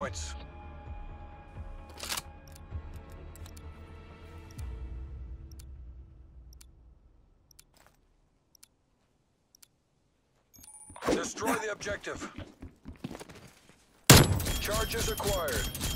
points. Destroy the objective. Charges acquired.